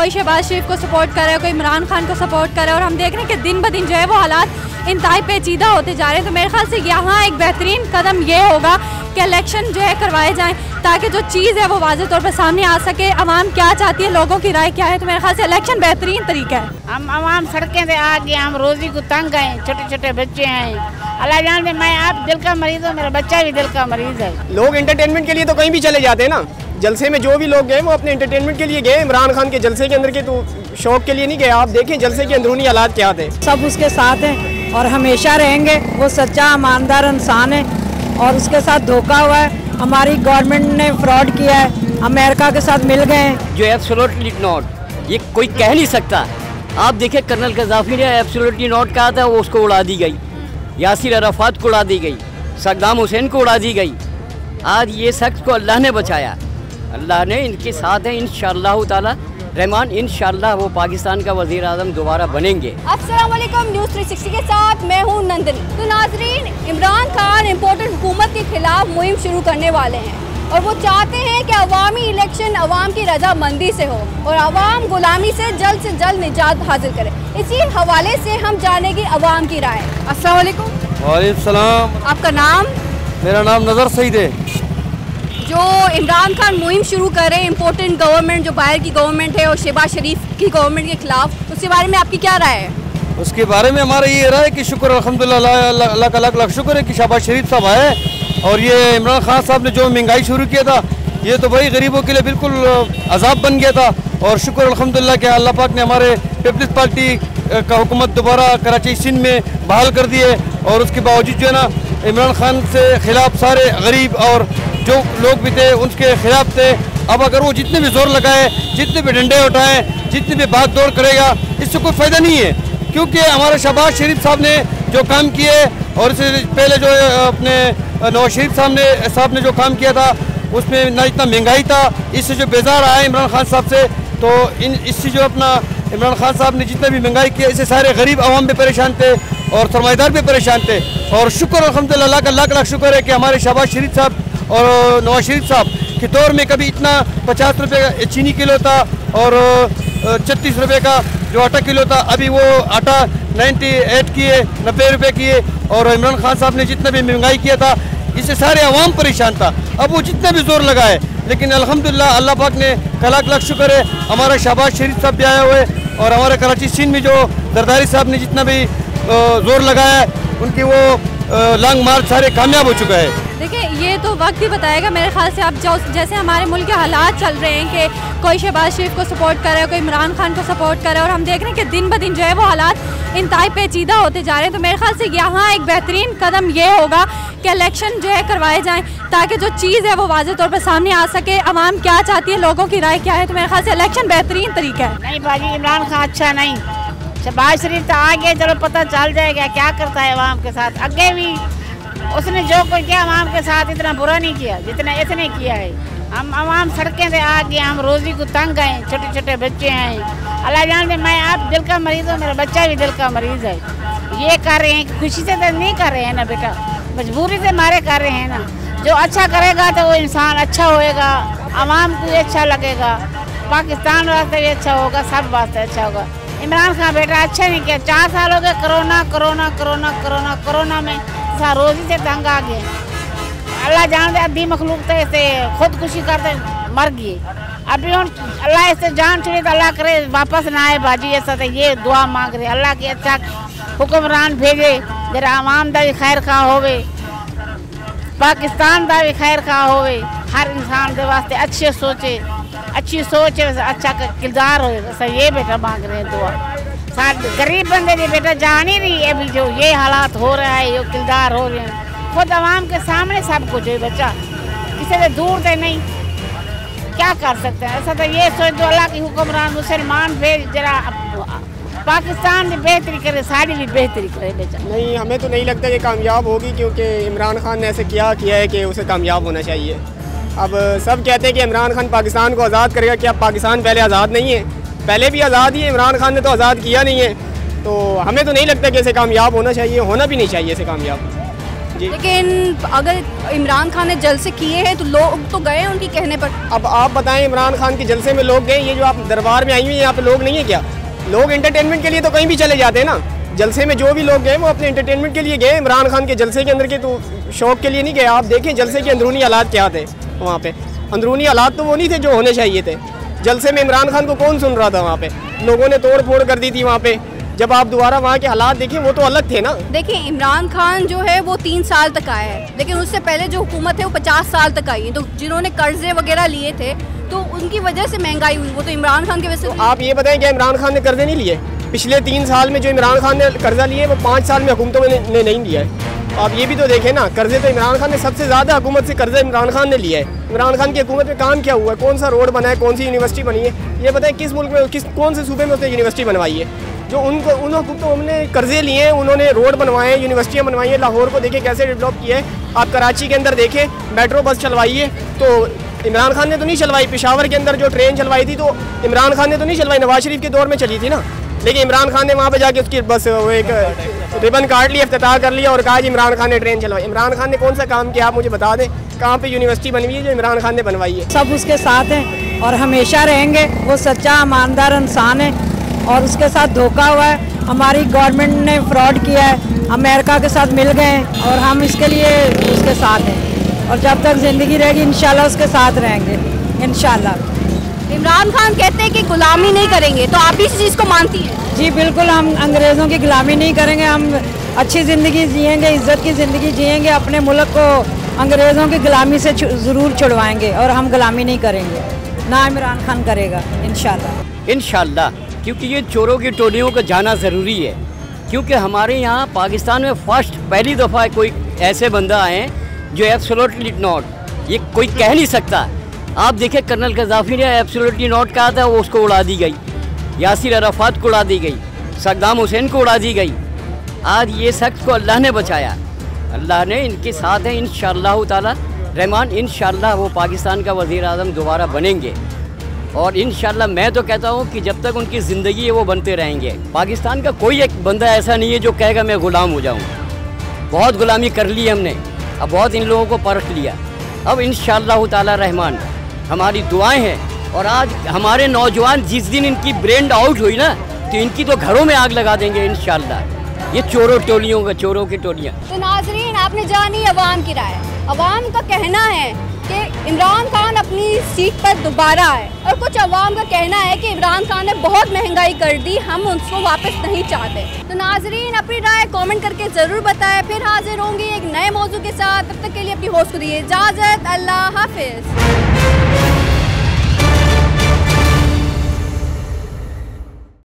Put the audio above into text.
कोई शहबाज शरीफ को सपोर्ट कर रहा है कोई इमरान खान को सपोर्ट कर रहा है और हम देख रहे हैं कि दिन ब दिन जो है वो हालात इंतहाई पेचीदा होते जा रहे हैं। तो मेरे ख्याल से यहाँ एक बेहतरीन कदम ये होगा कि इलेक्शन जो है करवाए जाएँ ताकि जो चीज़ है वो वाज तौर पर सामने आ सके। अवाम क्या चाहती है लोगों की राय क्या है? तो मेरे ख्याल से इलेक्शन बेहतरीन तरीका है। हम आवाम सड़कें से आ गए हम रोज़ी को तंग हैं छोटे छोटे बच्चे हैं। अल्लाह जान मैं आप दिल का मरीज़ हूँ मेरा बच्चा भी दिल का मरीज़ है। लोग इंटरटेनमेंट के लिए तो कहीं भी चले जाते हैं ना। जलसे में जो भी लोग गए वो अपने इंटरटेनमेंट के लिए गए। इमरान खान के जलसे के अंदर के तो शौक के लिए नहीं गए। आप देखें जलसे के अंदरूनी हालात क्या थे। सब उसके साथ हैं और हमेशा रहेंगे। वो सच्चा ईमानदार इंसान है और उसके साथ धोखा हुआ है। हमारी गवर्नमेंट ने फ्रॉड किया है। अमेरिका के साथ मिल गए हैं। जो एब्सोल्युटली नॉट ये कोई कह नहीं सकता। आप देखिए कर्नल गजाफी ने एब्सोल्युटली नॉट कहा था वो उसको उड़ा दी गई। यासिर अराफात को उड़ा दी गई। सद्दाम हुसैन को उड़ा दी गई। आज ये शख्स को अल्लाह ने बचाया। अल्लाह ने इनके साथ है इन ताला। रहमान इन वो पाकिस्तान का वज़ीर अजम दोबारा बनेंगे। अस्सलाम न्यूज़ 360 के साथ मैं हूँ नंदनी। तो नाजरीन इमरान खान इम्पोर्टेंट हुकूमत के खिलाफ मुहिम शुरू करने वाले हैं और वो चाहते हैं कि अवामी इलेक्शन अवाम की रजामंदी से हो और अवाम गुलामी से जल्द से जल्द निजात हासिल करे। इसी हवाले से हम जानेंगे अवाम की राय। अस्सलाम आपका नाम? मेरा नाम नज़र सईद है। जो इमरान खान मुहिम शुरू कर इम्पोर्टेंट गवर्नमेंट जो बाहर की गवर्नमेंट है और शहबाज शरीफ की गवर्नमेंट के खिलाफ, उसके बारे में आपकी क्या राय है? उसके बारे में हमारा ये राय कि शुक्र अलहमदिल्ला का लाख शुक्र है कि शहबाज शरीफ साहब आए और ये इमरान खान साहब ने जो महँगाई शुरू किया था, ये तो भाई गरीबों के लिए बिल्कुल अजाब बन गया था। और शुक्र अलहमदिल्ला के अल्लाह पाक ने हमारे पीपल्स पार्टी का हुकूमत दोबारा कराची सिंध में बहाल कर दिए और उसके बावजूद जो है ना, इमरान खान से खिलाफ सारे गरीब और जो लोग भी थे, उनके खिलाफ थे। अब अगर वो जितने भी ज़ोर लगाए, जितने भी डंडे उठाए, जितने भी बात दौड़ करेगा, इससे कोई फ़ायदा नहीं है। क्योंकि हमारे शहबाज शरीफ साहब ने जो काम किए, और इससे पहले जो अपने नवाज़ शरीफ साहब ने साहब ने जो काम किया था, उसमें ना इतना महँगाई था। इससे जो बेजार आया इमरान खान साहब से तो इन, इससे जो अपना इमरान खान साहब ने जितना भी महँगाई किया इससे सारे गरीब आवाम भी परेशान थे, और सरमादार भी परेशान थे। और शुक्र अलहमदिल्ला का लाख लाख शुक्र है कि हमारे शहबाज शरीफ साहब और नवाज़ शरीफ साहब, के दौर में कभी इतना पचास रुपये का चीनी किलो था और छत्तीस रुपये का जो आटा किलो था, अभी वो आटा 98 किए, नब्बे रुपये किए और इमरान खान साहब ने जितना भी महँगाई किया था इससे सारे आवाम परेशान था। अब वो जितना भी ज़ोर लगाए, लेकिन अल्हम्दुलिल्लाह अल्लाह पाक ने कलाक लाख शुक्र है, हमारा शहबाज शरीफ साहब भी आए हुए और हमारे कराची सिंध में जो जरदारी साहब ने जितना भी ज़ोर लगाया उनकी वो लॉन्ग मार्च सारे कामयाब हो चुका है। देखिए ये तो वक्त ही बताएगा मेरे ख्याल से। आप जो जैसे हमारे मुल्क के हालात चल रहे हैं कि कोई शहबाज शरीफ को सपोर्ट कर रहा है कोई इमरान खान को सपोर्ट कर रहा है और हम देख रहे हैं कि दिन ब दिन जो है वो हालात इंतहाई पेचीदा होते जा रहे हैं। तो मेरे ख्याल से यहाँ एक बेहतरीन कदम ये होगा कि इलेक्शन जो है करवाए जाएँ ताकि जो चीज़ है वो वाज तौर पर सामने आ सके। अवाम क्या चाहती है? लोगों की राय क्या है? तो मेरे ख्याल से इलेक्शन बेहतरीन तरीका है। नहीं भाजी इमरान खान अच्छा नहीं। शहबाज शरीफ तो आ गया, चलो पता चल जाएगा क्या करता है अवाम के साथ। आगे भी उसने जो कुछ किया आवाम के साथ इतना बुरा नहीं किया, जितना इसने किया है। हम आवाम सड़कें से आ गए, हम रोज़ी को तंग आए छोटे छोटे बच्चे हैं अल्लाह जान दे मैं आप दिल का मरीज़ हूँ, मेरा बच्चा भी दिल का मरीज़ है। ये कर रहे हैं, खुशी से तो नहीं कर रहे हैं ना बेटा, मजबूरी से मारे कर रहे हैं ना। जो अच्छा करेगा तो वो इंसान अच्छा होएगा आवाम को भी अच्छा लगेगा, पाकिस्तान वास्ते भी अच्छा होगा, सब वास्ते अच्छा होगा। इमरान खान बेटा अच्छा नहीं किया। चार साल हो गए, corona corona corona corona corona में था रोजी से तंग आ गए अल्लाह जान दे अद्धी मखलूक तो ऐसे खुदकुशी करते मर गए। अभी हम अल्लाह ऐसे जान छोड़ी तो अल्लाह करे, वापस ना आए बाजी, ऐसा तो ये दुआ मांग रहे अल्लाह की अच्छा हुक्मरान भेजे, जरा आवाम का भी खैर खा होवे। पाकिस्तान का भी खैर खा होवे। हर इंसान के वास्ते अच्छे सोचे। अच्छी सोच अच्छा किरदार हो ये बेटा मांग रहे हैं दुआ गरीब बंदे की बेटा जान ही नहीं है अभी जो ये हालात हो रहा है, ये किरदार हो रहे हैं खुद आवाम के सामने सब कुछ है बच्चा। किसी से दूर से नहीं। क्या कर सकते हैं? ऐसा तो ये सोच दो, अल्लाह की हुक्मरान मुसलमान भेज, जरा पाकिस्तान भी बेहतरी करे, सारी भी बेहतरी करे बेचा नहीं, हमें तो नहीं लगता कि कामयाब होगी, क्योंकि इमरान खान ने ऐसे क्या किया है कि उसे कामयाब होना चाहिए। अब सब कहते हैं कि इमरान खान पाकिस्तान को आज़ाद करेगा क्या पाकिस्तान पहले आज़ाद नहीं है। पहले भी आज़ाद ही है इमरान खान ने तो आज़ाद किया नहीं है। तो हमें तो नहीं लगता कि इसे कामयाब होना चाहिए होना भी नहीं चाहिए इसे कामयाब। जी। लेकिन अगर इमरान खान ने जलसे किए हैं तो लोग तो गए उनकी कहने पर। अब आप बताएँ इमरान खान के जलसे में लोग गए ये जो आप दरबार में आई हुई हैं यहाँ पे लोग नहीं है क्या? लोग इंटरटेनमेंट के लिए तो कहीं भी चले जाते हैं ना। जलसे में जो भी लोग गए वो अपने एंटरटेनमेंट के लिए गए। इमरान खान के जलसे के अंदर के तो शौक के लिए नहीं गए। आप देखें जलसे के अंदरूनी हालात क्या थे। वहाँ पे। अंदरूनी हालात तो वो नहीं थे जो होने चाहिए थे। जलसे में इमरान खान को कौन सुन रहा था वहाँ पे? लोगों ने तोड़ फोड़ कर दी थी वहाँ पे। जब आप दोबारा वहाँ के हालात देखें वो तो अलग थे ना। देखिए इमरान खान जो है वो तीन साल तक आया है। लेकिन उससे पहले जो हुकूमत है वो पचास साल तक आई है। तो जिन्होंने कर्जे वगैरह लिए थे तो उनकी वजह से महँगाई हुई। वो तो इमरान खान की वजह से हुई। आप ये बताएँ क्या इमरान खान ने कर्जे नहीं लिए? पिछले तीन साल में जो इमरान खान ने कर्जा लिए वो पाँच साल में हुकूमतों ने नहीं लिया है। आप ये भी तो देखें ना, कर्जे तो इमरान खान ने सबसे ज़्यादा हुकूमत से कर्जा इमरान खान ने लिया है। इमरान खान की हुकूमत में काम क्या हुआ है? कौन सा रोड बना है? कौन सी यूनिवर्सिटी बनी है? ये बताएँ, किस मुल्क में, किस, कौन से सूबे में उसने यूनिवर्सिटी बनवाई है? जो उनको, उन हुकूमतों हमने कर्जे लिए हैं, उन्होंने रोड बनवाए हैं यूनिवर्सिटियाँ बनवाई हैं। लाहौर को देखें, कैसे डेवलप किया है। आप कराची के अंदर देखें मेट्रो बस चलवाई है तो इमरान खान ने तो नहीं चलवाई। पेशावर के अंदर जो ट्रेन चलवाई थी तो इमरान खान ने तो नहीं चलवाई। नवाज़ शरीफ के दौर में चली थी ना। लेकिन इमरान खान ने वहाँ पे जाके उसकी बस, वो एक रिबन काट लिया अफ्ताह कर लिया और कहा इमरान खान ने ट्रेन चलवाई। इमरान खान ने कौन सा काम किया, आप मुझे बता दें? कहाँ पे यूनिवर्सिटी बनवी है जो इमरान खान ने बनवाई है? सब उसके साथ हैं और हमेशा रहेंगे। वो सच्चा, ईमानदार इंसान है और उसके साथ धोखा हुआ है। हमारी गवर्नमेंट ने फ्रॉड किया है। अमेरिका के साथ मिल गए हैं और हम इसके लिए उसके साथ हैं। और जब तक ज़िंदगी रहेगी इंशाल्लाह उसके साथ रहेंगे। इंशाल्लाह इमरान खान कहते हैं कि गुलामी नहीं करेंगे तो आप इस चीज़ को मानती हैं? जी बिल्कुल हम अंग्रेज़ों की गुलामी नहीं करेंगे हम अच्छी ज़िंदगी जियेंगे इज़्ज़त की ज़िंदगी जियेंगे अपने मुल्क को अंग्रेज़ों की गुलामी से ज़रूर छुड़वाएँगे और हम गुलामी नहीं करेंगे। ना इमरान खान करेगा इंशाल्लाह। इन क्योंकि ये चोरों की टोलियों को जाना ज़रूरी है। क्योंकि हमारे यहाँ पाकिस्तान में फ़र्स्ट पहली दफ़ा कोई ऐसे बंदा आए जो एब्सोल्युटली नॉट ये कोई कह नहीं सकता। आप देखें, कर्नल गजाफी ने एब्सोल्युटली नॉट कहा था, वो उसको उड़ा दी गई। यासिर अराफात को उड़ा दी गई। सद्दाम हुसैन को उड़ा दी गई। आज ये शख्स को अल्लाह ने बचाया। अल्लाह ने इनके साथ है इन ताला। रहमान इन वो पाकिस्तान का वज़ी अजम दोबारा बनेंगे। और इन मैं तो कहता हूँ कि जब तक उनकी ज़िंदगी है, वो बनते रहेंगे। पाकिस्तान का कोई एक बंदा ऐसा नहीं है जो कहेगा, मैं ग़ुलाम हो जाऊँ। बहुत ग़ुलामी कर ली हमने। अब बहुत इन लोगों को परख लिया। अब इन ताला रहमान हमारी दुआएँ हैं। और आज हमारे नौजवान जिस दिन इनकी ब्रेन आउट हुई ना तो इनकी तो घरों में आग लगा देंगे इन ये चोरों टोलियों का, चोरों की टोलियाँ। तो नाजरीन, आपने जानी अवाम की राय। अवाम का कहना है कि इमरान खान अपनी सीट पर दोबारा आए। और कुछ अवाम का कहना है कि इमरान खान ने बहुत महँगाई कर दी, हम उसको वापस नहीं चाहते। तो नाजरीन, अपनी राय कमेंट करके ज़रूर बताएँ। फिर हाजिर होंगे एक नए मौजू के साथ। तब तक के लिए अपनी होस्ट को दिए इजाज़त। अल्लाह हाफिज़।